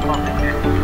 放って。